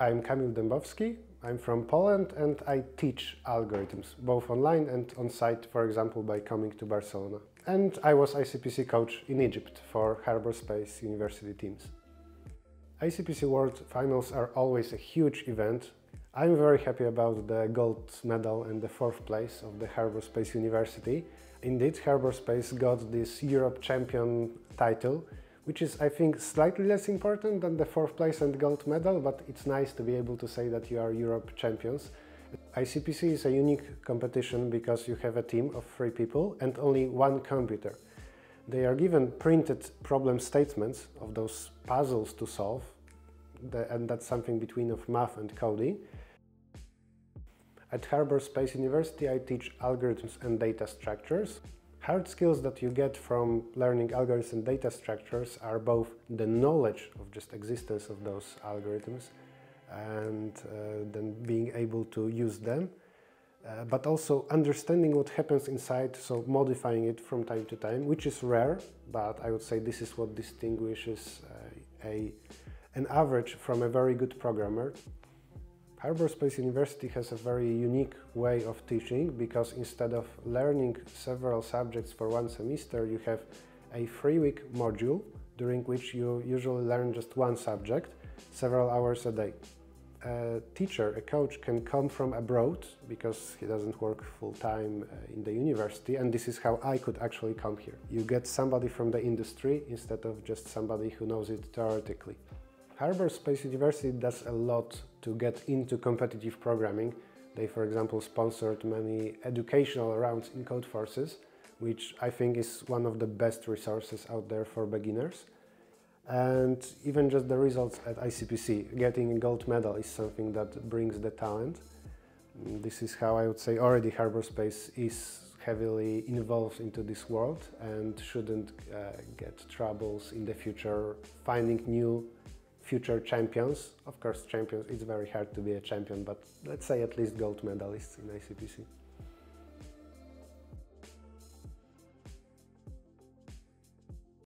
I'm Kamil Dębowski. I'm from Poland and I teach algorithms, both online and on site, for example, by coming to Barcelona. And I was ICPC coach in Egypt for Harbour.Space University teams. ICPC World Finals are always a huge event. I'm very happy about the gold medal and the fourth place of the Harbour.Space University. Indeed, Harbour.Space got this Europe champion title, which is, I think, slightly less important than the fourth place and gold medal, but it's nice to be able to say that you are Europe champions. ICPC is a unique competition because you have a team of three people and only one computer. They are given printed problem statements of those puzzles to solve, and that's something between of math and coding. At Harbour.Space University I teach algorithms and data structures. Hard skills that you get from learning algorithms and data structures are both the knowledge of just existence of those algorithms and uh, then being able to use them uh, but also understanding what happens inside, so modifying it from time to time, which is rare, but I would say this is what distinguishes uh, a, an average from a very good programmer. Harbour.Space University has a very unique way of teaching because instead of learning several subjects for one semester, you have a three-week module during which you usually learn just one subject several hours a day a teacher, a coach can come from abroad because he doesn't work full-time uh, in the university and this is how I could actually come here. You get somebody from the industry instead of just somebody who knows it theoretically. Harbour.Space University does a lot to get into competitive programming. They, for example, sponsored many educational rounds in Codeforces, which I think is one of the best resources out there for beginners. And even just the results at ICPC, getting a gold medal is something that brings the talent. This is how I would say already Harbour.Space is heavily involved into this world and shouldn't uh, get troubles in the future finding new future champions. Of course, champions, it's very hard to be a champion, but let's say at least gold medalists in ICPC.